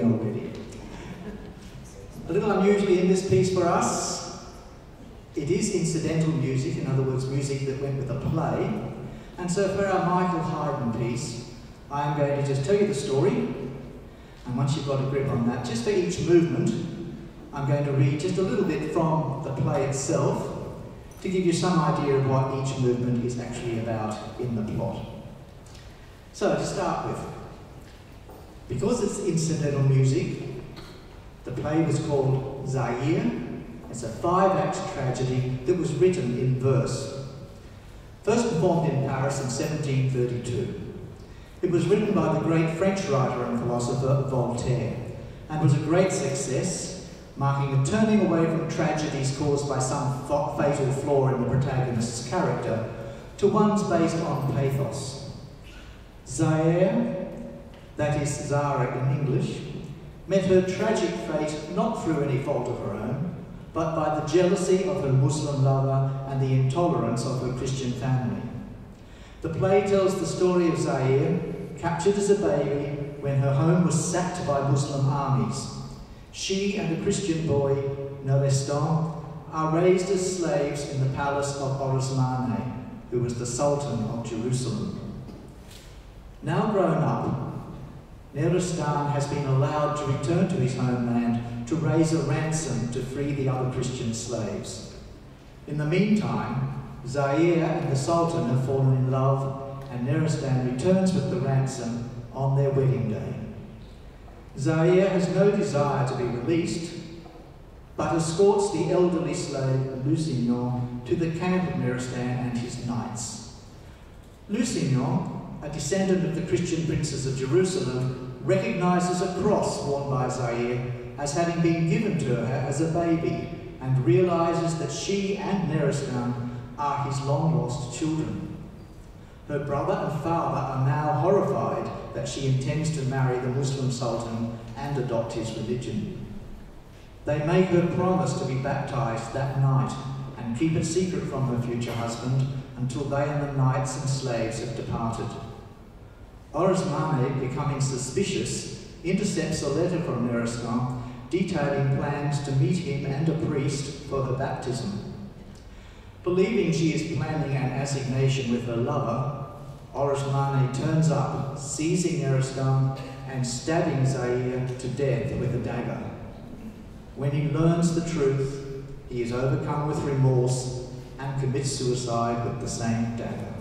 already. A little unusually in this piece for us, it is incidental music, in other words, music that went with a play. And so for our Michael Haydn piece, I am going to just tell you the story. And once you've got a grip on that, just for each movement, I'm going to read just a little bit from the play itself to give you some idea of what each movement is actually about in the plot. So, to start with, because it's incidental music, the play was called Zaire. It's a five act tragedy that was written in verse. First performed in Paris in 1732. It was written by the great French writer and philosopher Voltaire and was a great success, marking a turning away from tragedies caused by some fatal flaw in the protagonist's character to ones based on pathos. Zaire, that is Zara in English, met her tragic fate not through any fault of her own, but by the jealousy of her Muslim lover and the intolerance of her Christian family. The play tells the story of Zaire, captured as a baby when her home was sacked by Muslim armies. She and a Christian boy, Nerestan, are raised as slaves in the palace of Orosmane, who was the Sultan of Jerusalem. Now grown up, Nerestan has been allowed to return to his homeland to raise a ransom to free the other Christian slaves. In the meantime, Zaire and the Sultan have fallen in love, and Nerestan returns with the ransom on their wedding day. Zaire has no desire to be released, but escorts the elderly slave Lusignan to the camp of Nerestan and his knights. Lusignan, a descendant of the Christian princes of Jerusalem, recognizes a cross worn by Zaire as having been given to her as a baby and realizes that she and Nerestan are his long lost children. Her brother and father are now horrified that she intends to marry the Muslim Sultan and adopt his religion. They make her promise to be baptized that night and keep it secret from her future husband until they and the knights and slaves have departed. Orosmane, becoming suspicious, intercepts a letter from Nerestan detailing plans to meet him and a priest for her baptism. Believing she is planning an assignation with her lover, Orosmane turns up, seizing Nerestan and stabbing Zaire to death with a dagger. When he learns the truth, he is overcome with remorse and commits suicide with the same dagger.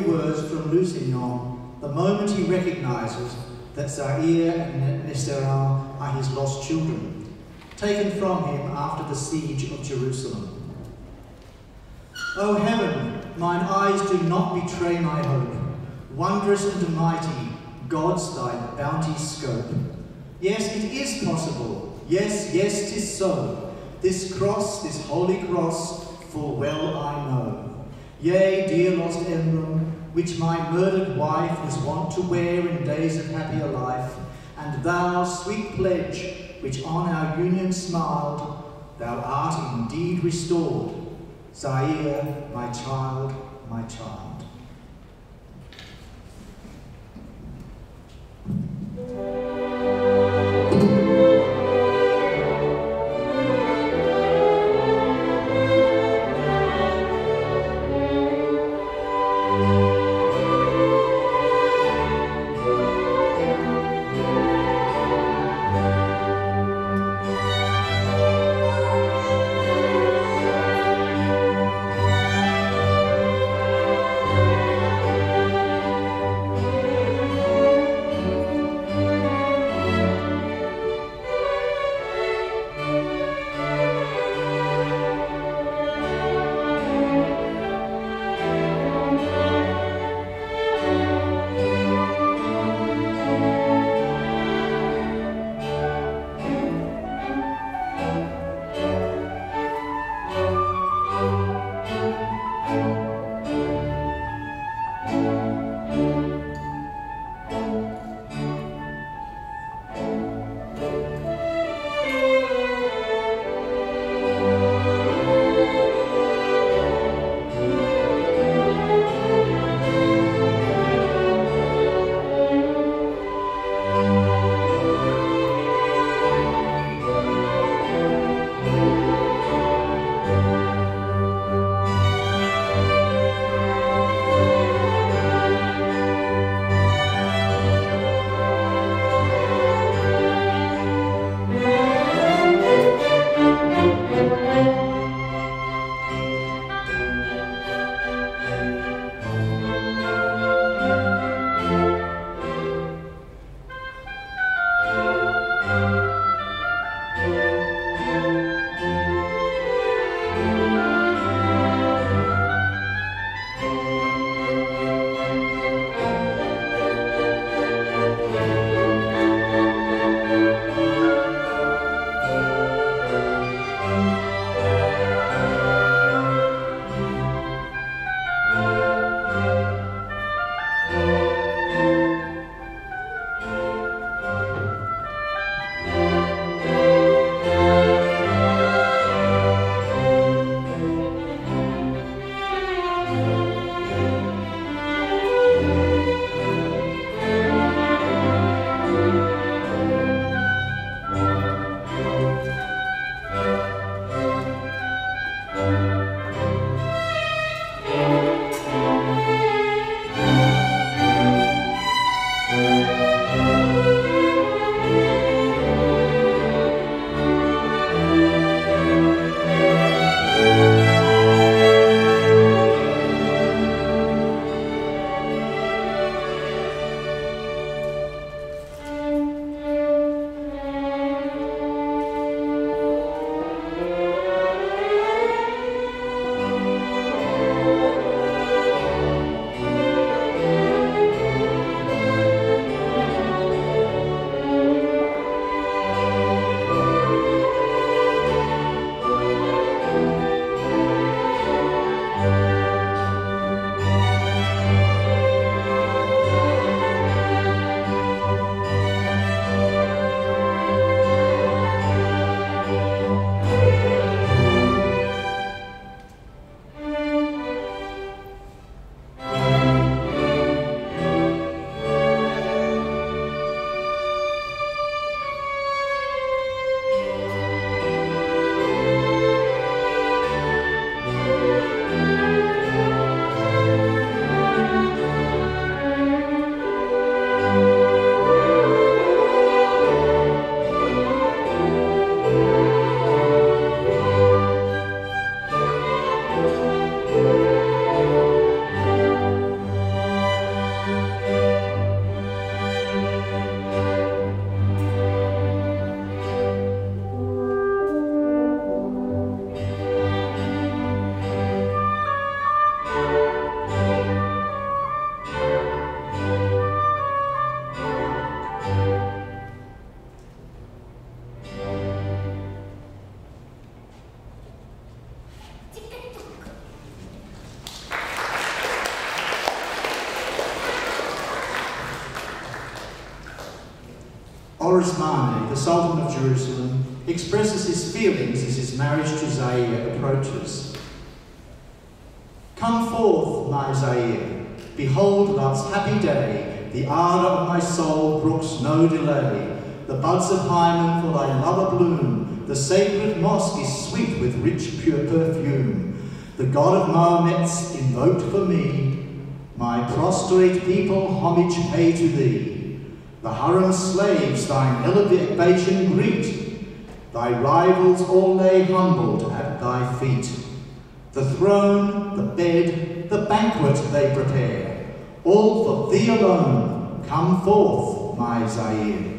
Words from Lusignan, the moment he recognizes that Zaire and Nesera are his lost children, taken from him after the siege of Jerusalem. O heaven, mine eyes do not betray my hope. Wondrous and mighty, God's thy bounty scope. Yes, it is possible. Yes, yes, tis so. This cross, this holy cross, full well I know. Yea, dear lost emblem, which my murdered wife was wont to wear in days of happier life, and thou, sweet pledge, which on our union smiled, thou art indeed restored, Zaire, my child, my child. Orosmane, the Sultan of Jerusalem, expresses his feelings as his marriage to Zaire approaches. Come forth, my Zaire, behold love's happy day, the ardour of my soul brooks no delay. The buds of Hymen for thy lover bloom, the sacred mosque is sweet with rich pure perfume. The God of Mahomet's invoked for me, my prostrate people homage pay to thee. The harem slaves thine elevation greet, thy rivals all lay humbled at thy feet. The throne, the bed, the banquet they prepare, all for thee alone, come forth, my Zaire.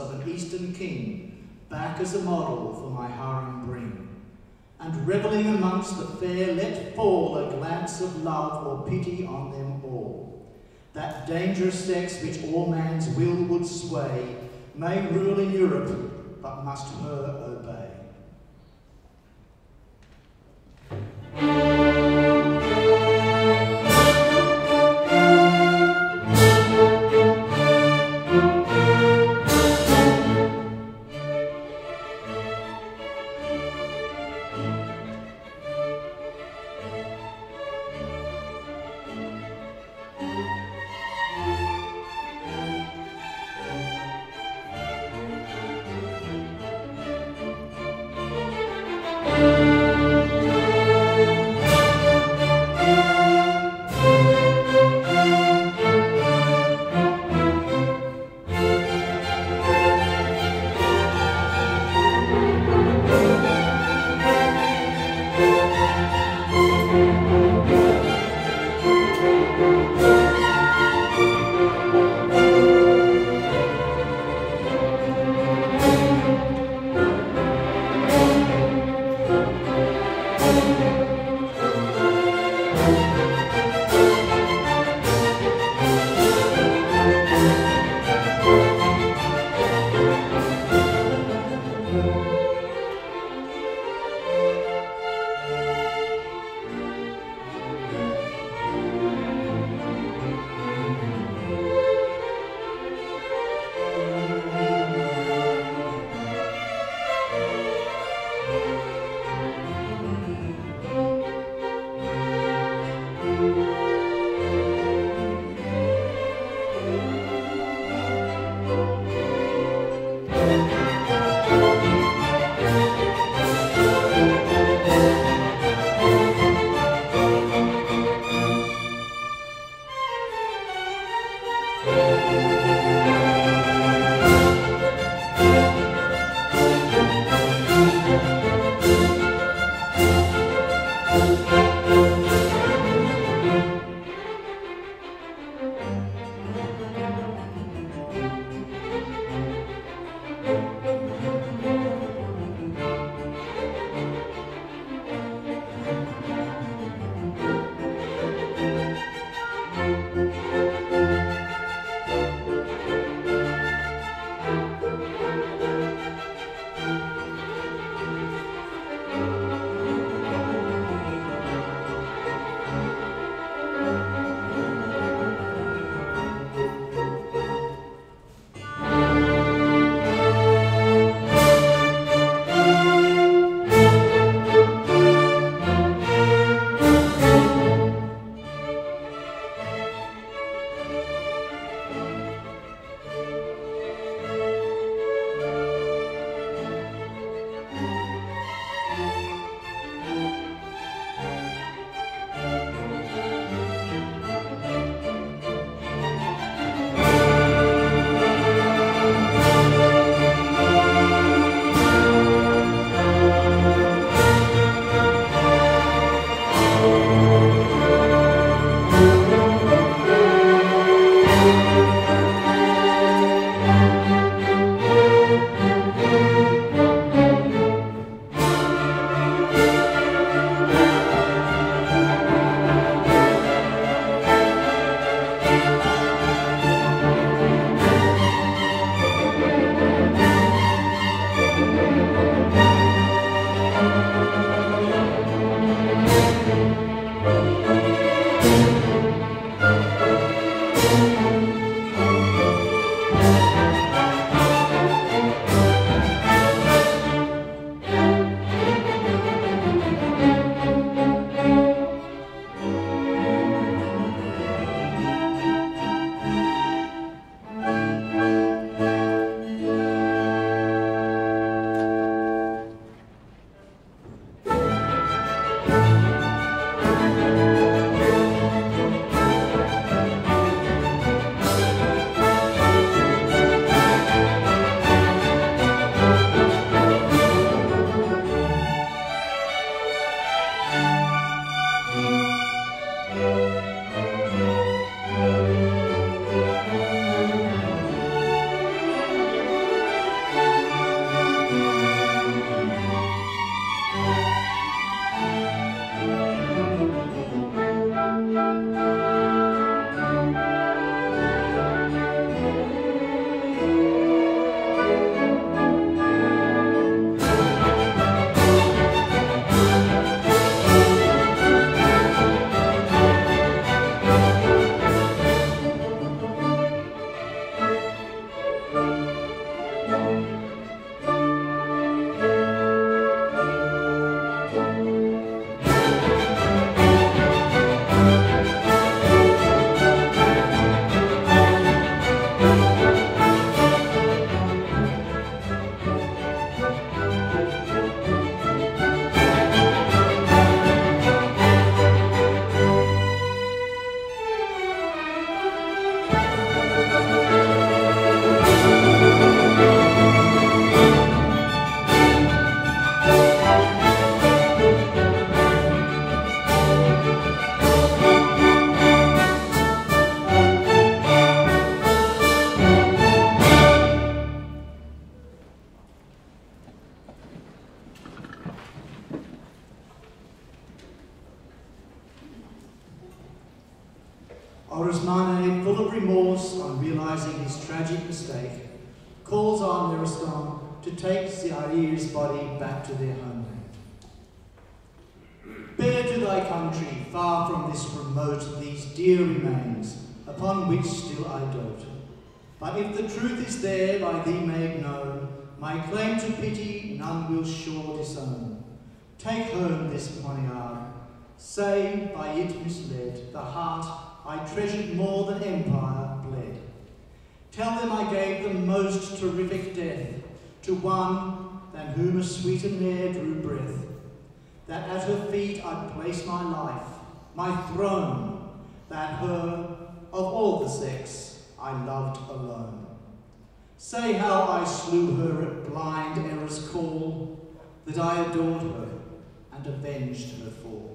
Of an eastern king, back as a model for my harem bring. And revelling amongst the fair, let fall a glance of love or pity on them all. That dangerous sex which all man's will would sway, may rule in Europe but must her うん。But if the truth is there by thee made known, my claim to pity none will sure disown. Take home this poniard, say by it misled, the heart I treasured more than empire bled. Tell them I gave the most terrific death to one than whom a sweeter ne'er drew breath, that at her feet I'd place my life, my throne, that her, of all the sex, I loved alone. Say how I slew her at blind error's call, that I adored her and avenged her fall.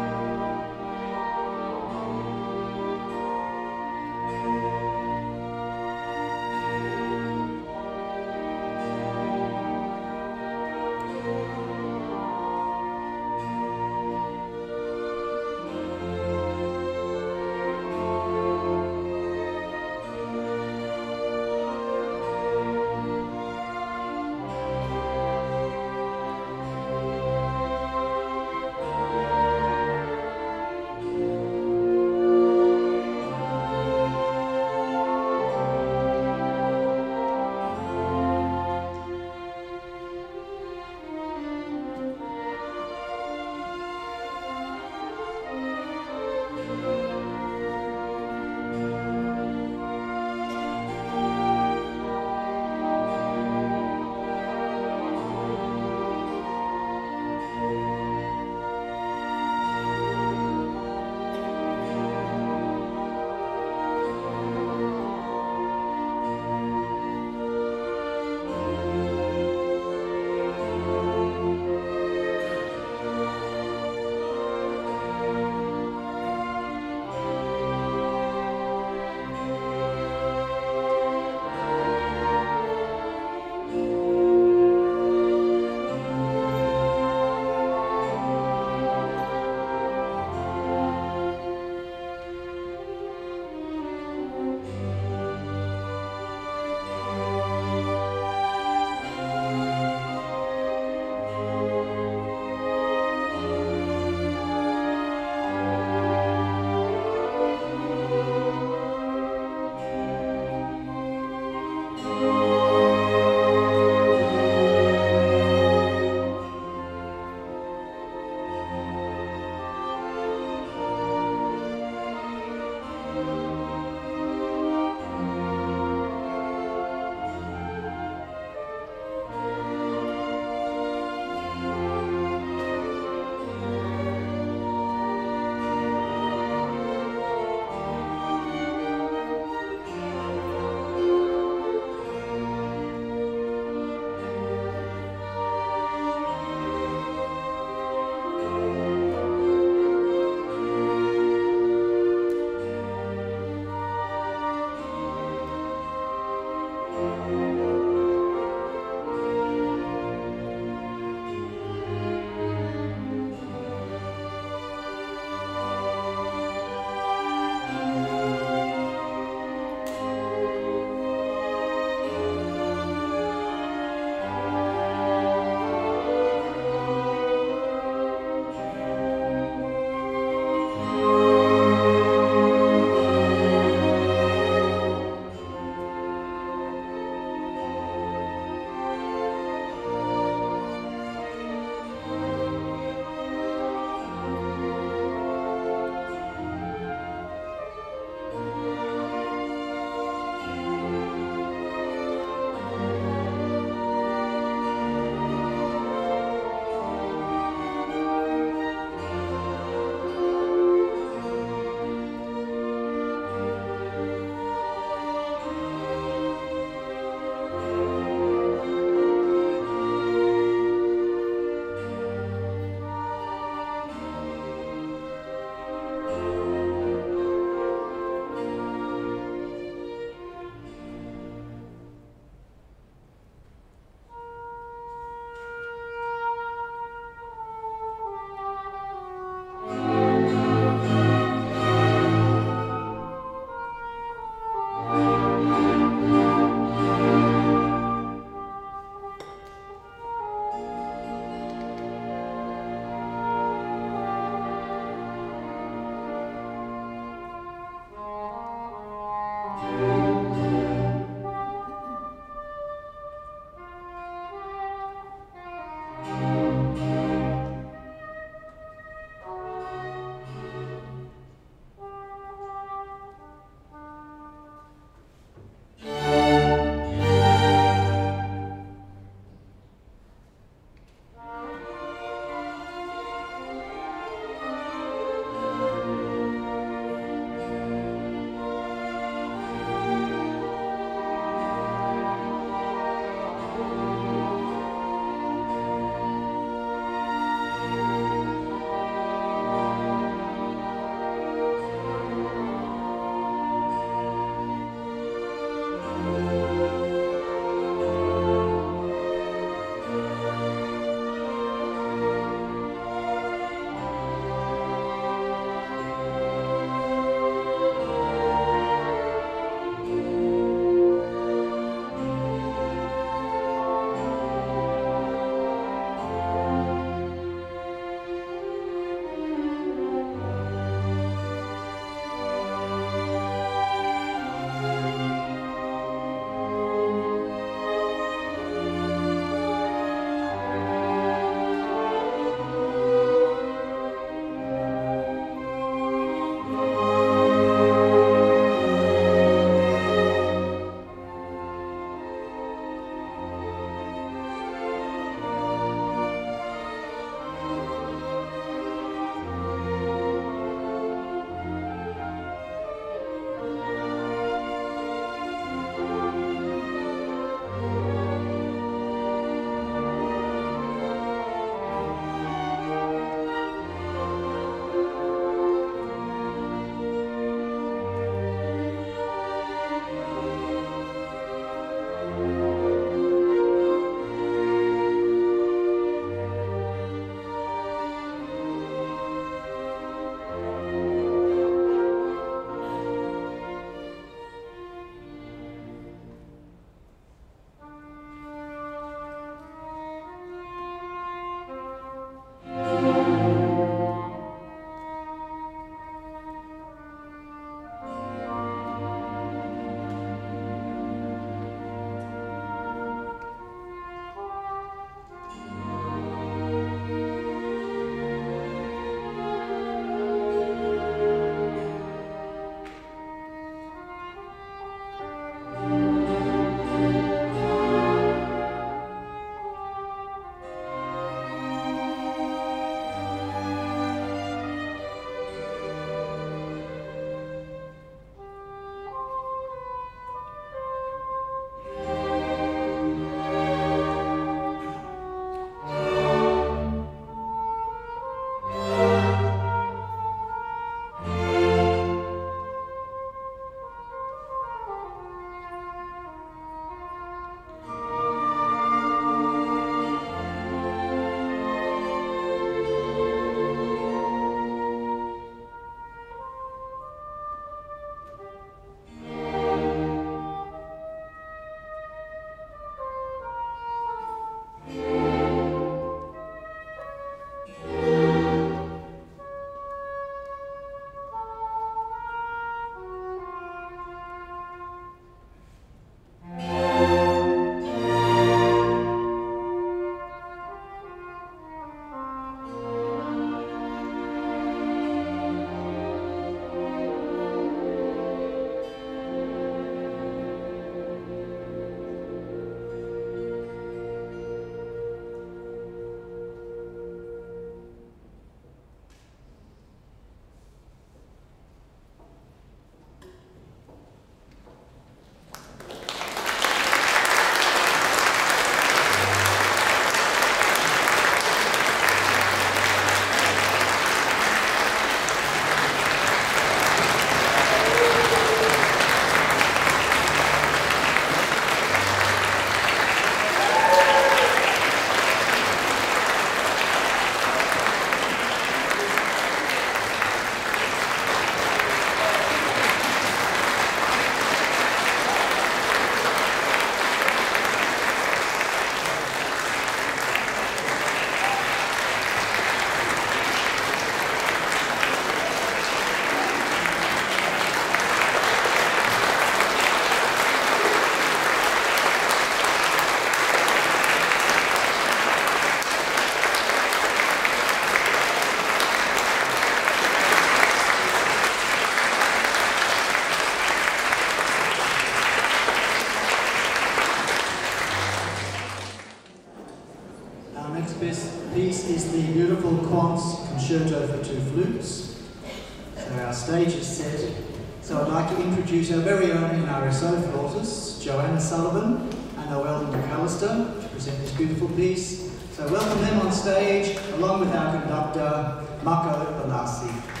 Sullivan and Noelle Mc Alister, to present this beautiful piece. So welcome them on stage, along with our conductor, Marco Bellasi.